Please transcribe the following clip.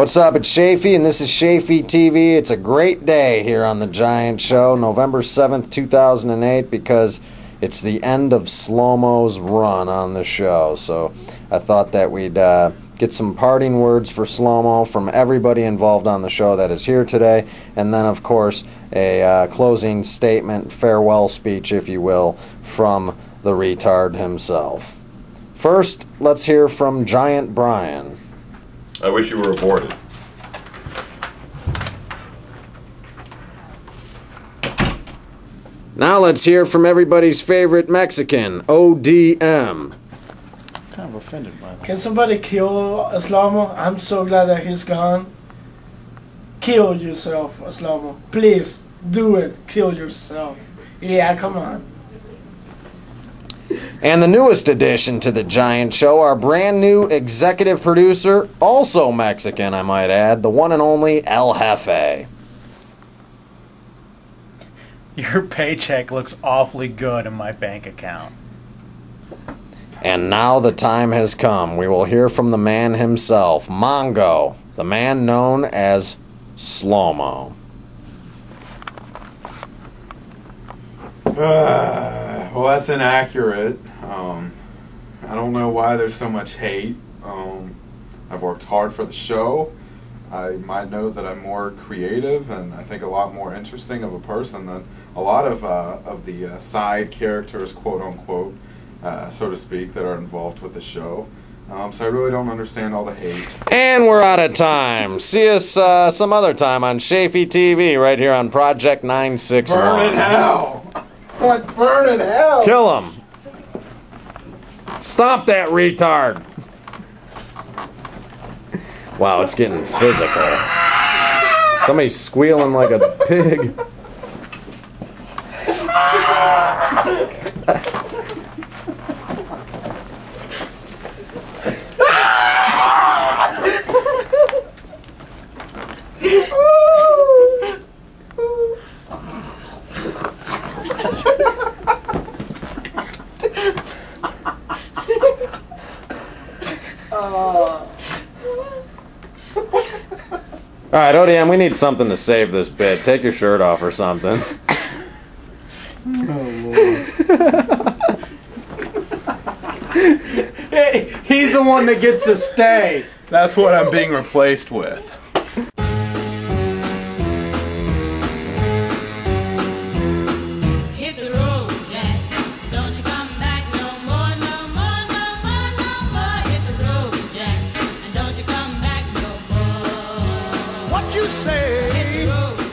What's up? It's Shaffee, and this is Shaffee TV. It's a great day here on the Giant Show, November 7th, 2008, because it's the end of Slomo's run on the show. So I thought that we'd uh, get some parting words for Slomo from everybody involved on the show that is here today, and then, of course, a uh, closing statement, farewell speech, if you will, from the retard himself. First, let's hear from Giant Brian. I wish you were aborted. Now let's hear from everybody's favorite Mexican, ODM. kind of offended by that. Can somebody kill Aslamo? I'm so glad that he's gone. Kill yourself, Aslamo. Please, do it. Kill yourself. Yeah, come on. And the newest addition to the Giant Show, our brand new executive producer, also Mexican, I might add, the one and only El Jefe. Your paycheck looks awfully good in my bank account. And now the time has come. We will hear from the man himself, Mongo, the man known as Slomo. Ah. Well, that's inaccurate. Um, I don't know why there's so much hate. Um, I've worked hard for the show. I might know that I'm more creative and I think a lot more interesting of a person than a lot of uh, of the uh, side characters, quote unquote, uh, so to speak, that are involved with the show. Um, so I really don't understand all the hate. And we're out of time. See us uh, some other time on Shaffee TV right here on Project 961. Burn in hell! Burn in hell? Kill him. Stop that retard. Wow, it's getting physical. Somebody's squealing like a pig. All right, ODM, we need something to save this bit. Take your shirt off or something. oh, Hey, he's the one that gets to stay. That's what I'm being replaced with. Hey.